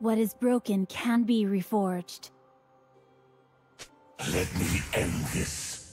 What is broken can be reforged. Let me end this.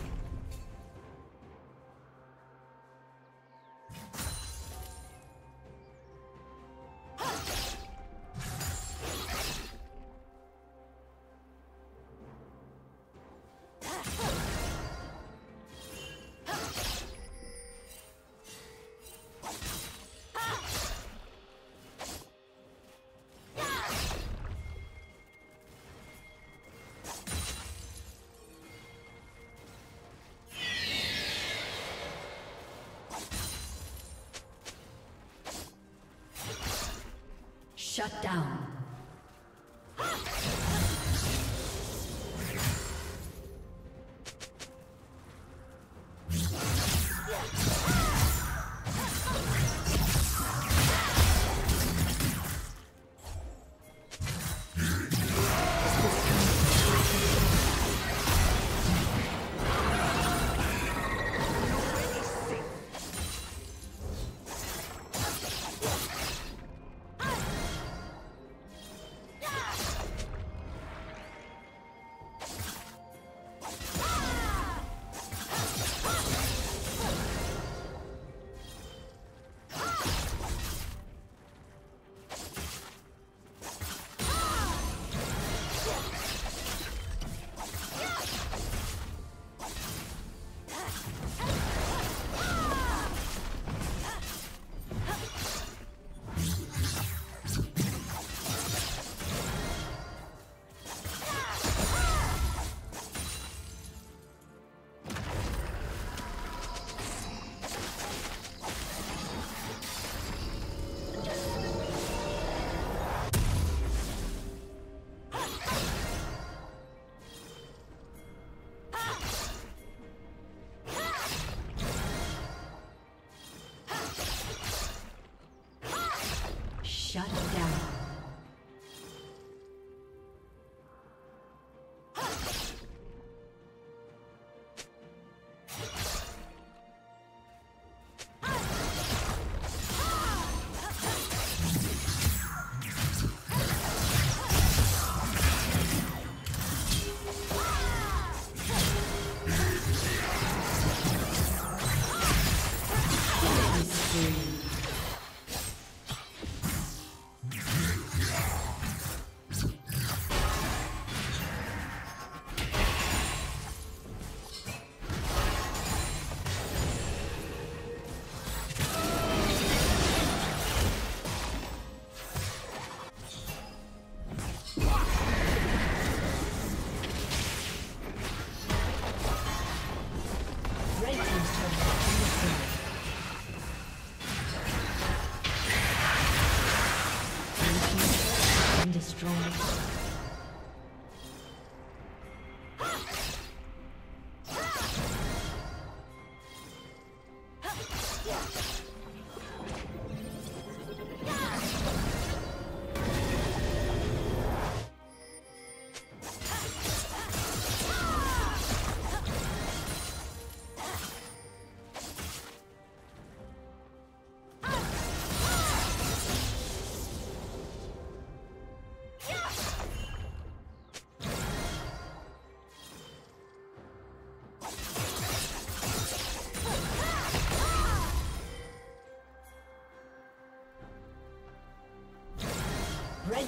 Shut down.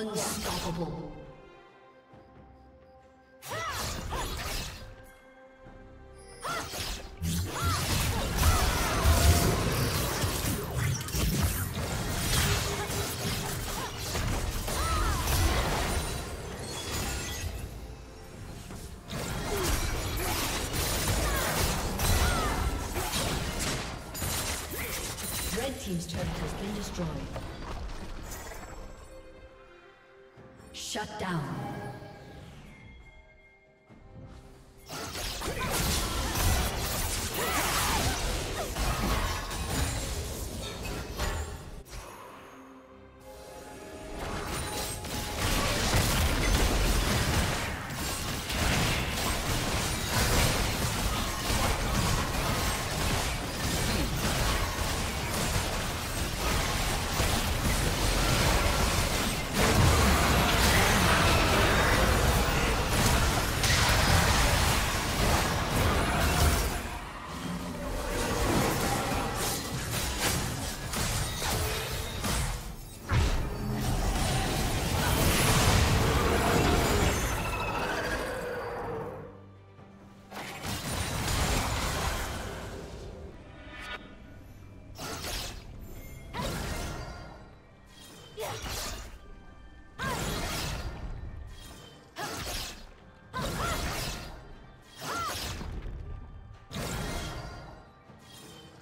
Unstoppable. Shut